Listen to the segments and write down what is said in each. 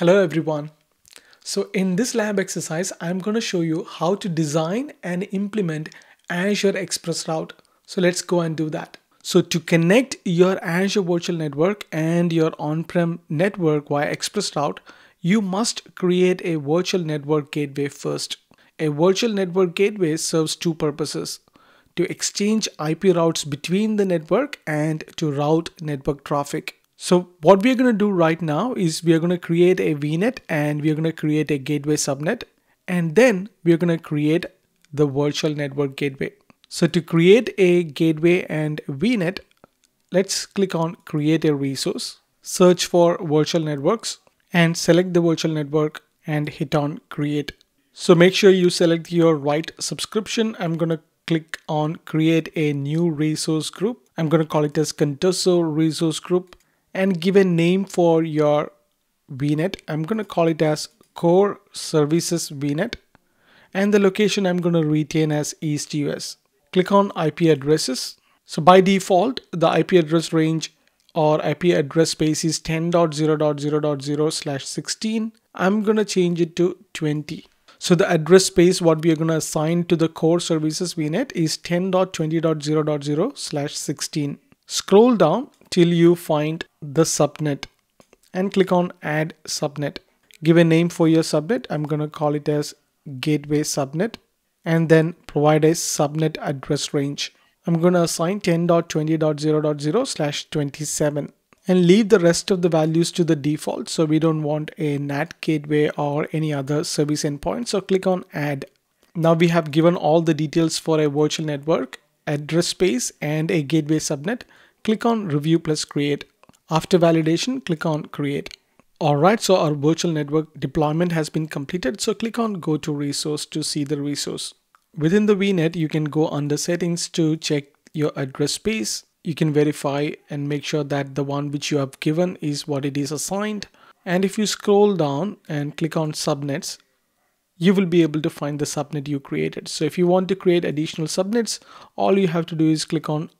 Hello everyone. So in this lab exercise, I'm going to show you how to design and implement Azure Express Route. So let's go and do that. So to connect your Azure Virtual Network and your on-prem network via Express Route, you must create a virtual network gateway first. A virtual network gateway serves two purposes to exchange IP routes between the network and to route network traffic. So what we're going to do right now is we are going to create a VNet and we are going to create a gateway subnet and then we're going to create the virtual network gateway. So to create a gateway and VNet, let's click on create a resource, search for virtual networks and select the virtual network and hit on create. So make sure you select your right subscription. I'm going to click on create a new resource group. I'm going to call it as Contoso resource group and give a name for your VNet. I'm going to call it as core services VNet and the location I'm going to retain as East US. Click on IP addresses. So by default, the IP address range or IP address space is 10.0.0.0 slash 16. I'm going to change it to 20. So the address space what we are going to assign to the core services VNet is 10.20.0.0 slash 16. Scroll down till you find the subnet and click on add subnet. Give a name for your subnet. I'm going to call it as gateway subnet and then provide a subnet address range. I'm going to assign 10.20.0.0 slash 27 and leave the rest of the values to the default. So we don't want a NAT gateway or any other service endpoint. So click on add. Now we have given all the details for a virtual network, address space and a gateway subnet click on review plus create. After validation, click on create. Alright, so our virtual network deployment has been completed. So click on go to resource to see the resource. Within the VNet, you can go under settings to check your address space. You can verify and make sure that the one which you have given is what it is assigned. And if you scroll down and click on subnets, you will be able to find the subnet you created. So if you want to create additional subnets, all you have to do is click on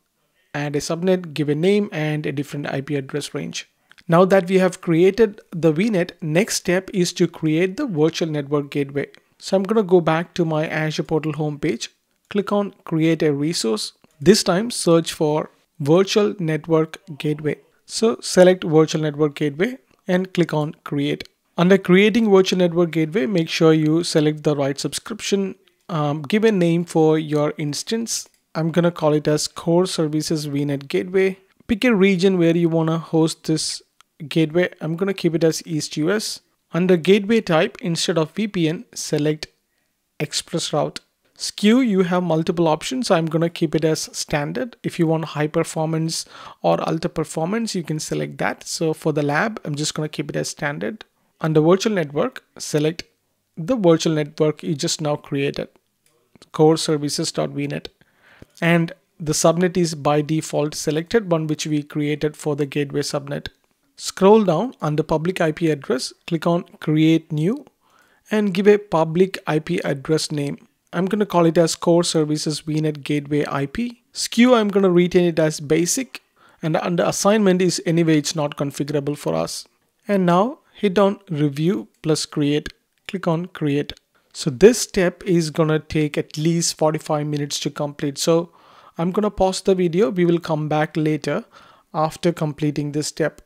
add a subnet, give a name and a different IP address range. Now that we have created the VNet, next step is to create the virtual network gateway. So I'm going to go back to my Azure portal homepage, click on create a resource. This time search for virtual network gateway. So select virtual network gateway and click on create. Under creating virtual network gateway, make sure you select the right subscription, um, give a name for your instance I'm gonna call it as core services VNet gateway. Pick a region where you wanna host this gateway. I'm gonna keep it as East US. Under gateway type, instead of VPN, select Express Route. SKU, you have multiple options. I'm gonna keep it as standard. If you want high performance or ultra performance, you can select that. So for the lab, I'm just gonna keep it as standard. Under virtual network, select the virtual network you just now created, core services.vnet and the subnet is by default selected one which we created for the gateway subnet. Scroll down under public IP address, click on create new and give a public IP address name. I'm going to call it as core services VNet gateway IP. SKU I'm going to retain it as basic and under assignment is anyway it's not configurable for us. And now hit on review plus create. Click on create. So this step is gonna take at least 45 minutes to complete. So I'm gonna pause the video. We will come back later after completing this step.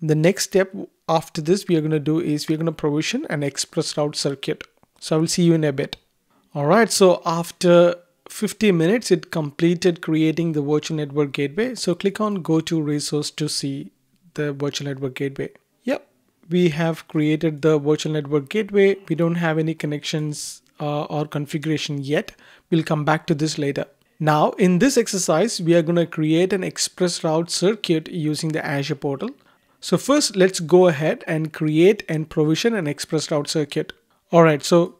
The next step after this we are gonna do is we're gonna provision an express route circuit. So I will see you in a bit. All right, so after 50 minutes, it completed creating the virtual network gateway. So click on go to resource to see the virtual network gateway we have created the virtual network gateway. We don't have any connections uh, or configuration yet. We'll come back to this later. Now in this exercise, we are going to create an express route circuit using the Azure portal. So first let's go ahead and create and provision an express route circuit. All right, so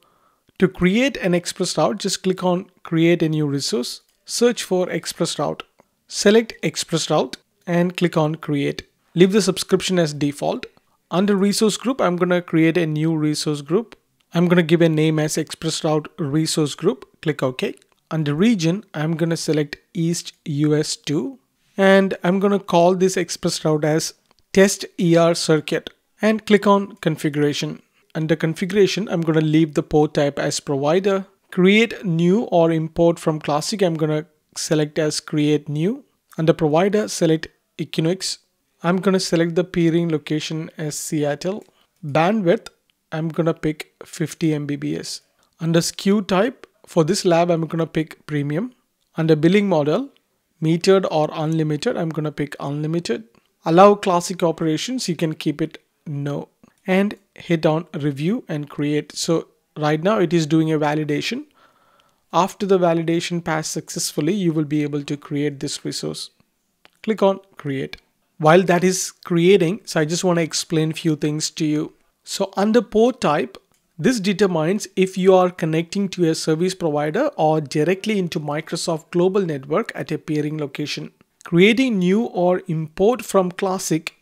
to create an express route, just click on create a new resource, search for express route, select express route and click on create. Leave the subscription as default under resource group, I'm going to create a new resource group. I'm going to give a name as express route resource group. Click OK. Under region, I'm going to select East US2 and I'm going to call this express route as test ER circuit. and click on configuration. Under configuration, I'm going to leave the port type as provider. Create new or import from classic. I'm going to select as create new. Under provider, select Equinix. I'm going to select the peering location as Seattle. Bandwidth, I'm going to pick 50 Mbps. Under SKU type, for this lab, I'm going to pick premium. Under billing model, metered or unlimited, I'm going to pick unlimited. Allow classic operations, you can keep it no. And hit on review and create. So right now it is doing a validation. After the validation passed successfully, you will be able to create this resource. Click on create. While that is creating, so I just want to explain a few things to you. So under port type, this determines if you are connecting to a service provider or directly into Microsoft Global Network at a peering location. Creating new or import from Classic,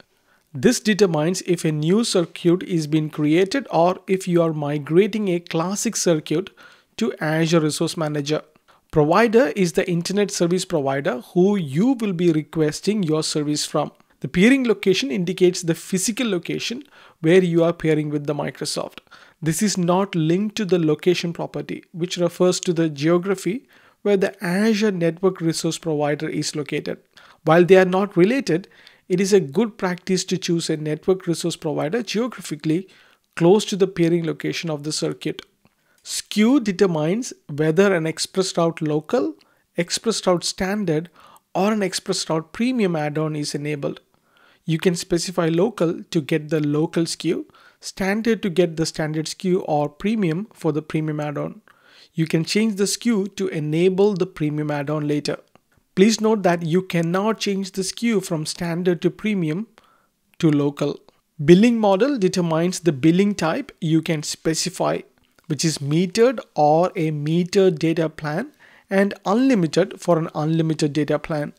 this determines if a new circuit is being created or if you are migrating a Classic circuit to Azure Resource Manager. Provider is the internet service provider who you will be requesting your service from. The peering location indicates the physical location where you are peering with the Microsoft. This is not linked to the location property, which refers to the geography where the Azure Network Resource Provider is located. While they are not related, it is a good practice to choose a network resource provider geographically close to the peering location of the circuit. SKU determines whether an ExpressRoute local, ExpressRoute standard, or an ExpressRoute premium add-on is enabled. You can specify local to get the local SKU, standard to get the standard SKU or premium for the premium add-on. You can change the SKU to enable the premium add-on later. Please note that you cannot change the SKU from standard to premium to local. Billing model determines the billing type you can specify, which is metered or a metered data plan and unlimited for an unlimited data plan.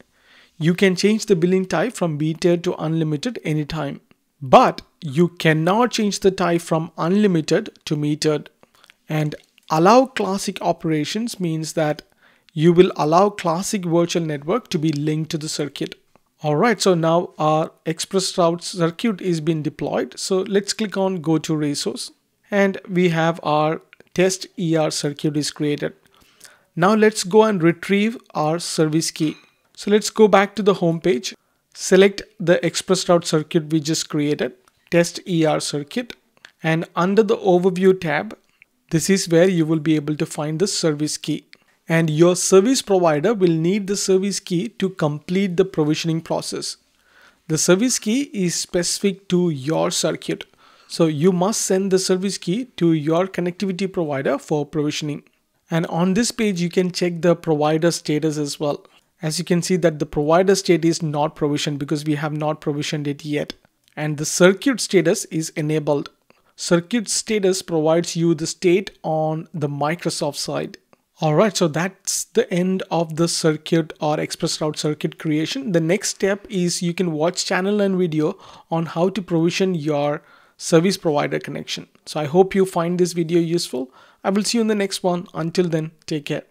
You can change the billing type from metered to unlimited anytime. But you cannot change the type from unlimited to metered. And allow classic operations means that you will allow classic virtual network to be linked to the circuit. Alright, so now our ExpressRoute circuit is being deployed. So let's click on go to resource and we have our test ER circuit is created. Now let's go and retrieve our service key. So let's go back to the home page, select the ExpressRoute circuit we just created, test ER circuit, and under the overview tab, this is where you will be able to find the service key. And your service provider will need the service key to complete the provisioning process. The service key is specific to your circuit. So you must send the service key to your connectivity provider for provisioning. And on this page, you can check the provider status as well. As you can see that the provider state is not provisioned because we have not provisioned it yet. And the circuit status is enabled. Circuit status provides you the state on the Microsoft side. Alright, so that's the end of the circuit or ExpressRoute circuit creation. The next step is you can watch channel and video on how to provision your service provider connection. So I hope you find this video useful. I will see you in the next one. Until then, take care.